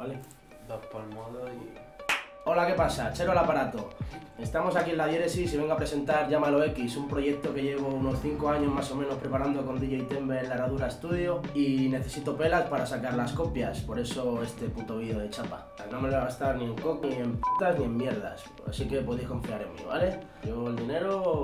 ¿vale? Dos palmadas y. Hola, ¿qué pasa? Chero al aparato. Estamos aquí en la diéresis y vengo a presentar Llámalo X, un proyecto que llevo unos 5 años más o menos preparando con DJ Tembe en la Herradura Studio y necesito pelas para sacar las copias, por eso este puto vídeo de chapa. No me lo voy a gastar ni en coca, ni en putas, ni en mierdas, así que podéis confiar en mí, ¿vale? Yo el dinero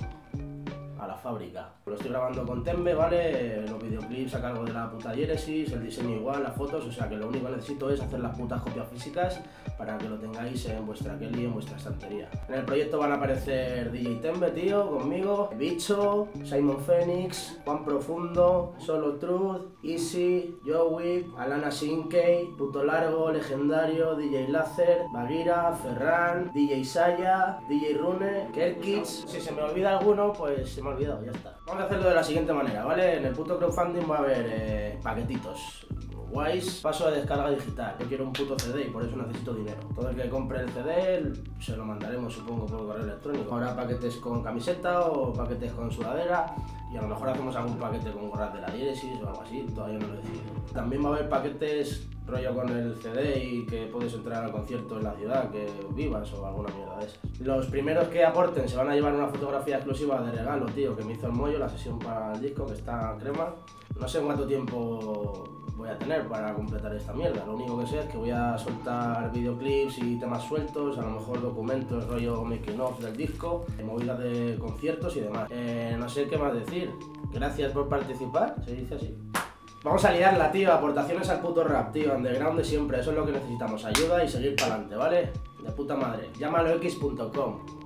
la fábrica. Lo estoy grabando con Tembe, ¿vale? Los videoclips a cargo de la puta diéresis, el diseño igual, las fotos, o sea que lo único que necesito es hacer las putas copias físicas para que lo tengáis en vuestra Kelly, en vuestra estantería. En el proyecto van a aparecer DJ Tembe, tío, conmigo, Bicho, Simon Phoenix, Juan Profundo, Solo Truth, Easy, Joey, Alana Sinkey, Puto Largo, Legendario, DJ Láser, Bagira, Ferran, DJ Saya, DJ Rune, Kerkits. Si se me olvida alguno, pues se me olvidado, ya está. Vamos a hacerlo de la siguiente manera, ¿vale? En el puto crowdfunding va a haber eh, paquetitos. Guays, paso de descarga digital. Yo quiero un puto CD y por eso necesito dinero. Todo el que compre el CD se lo mandaremos, supongo, por correo electrónico. Habrá paquetes con camiseta o paquetes con sudadera y a lo mejor hacemos algún paquete con gorras de la diéresis o algo así, todavía no lo he decidido. También va a haber paquetes rollo con el CD y que puedes entrar al concierto en la ciudad que vivas o alguna mierda de esas. Los primeros que aporten se van a llevar una fotografía exclusiva de regalo, tío, que me hizo el mollo, la sesión para el disco, que está crema. No sé cuánto tiempo voy a tener para completar esta mierda. Lo único que sé es que voy a soltar videoclips y temas sueltos, a lo mejor documentos, rollo making of del disco, movidas de conciertos y demás. Eh, no sé qué más decir. Gracias por participar, se dice así. Vamos a liarla, tío. Aportaciones al puto rap, tío. Underground de siempre. Eso es lo que necesitamos. Ayuda y seguir para adelante, ¿vale? De puta madre. Llámalo x.com.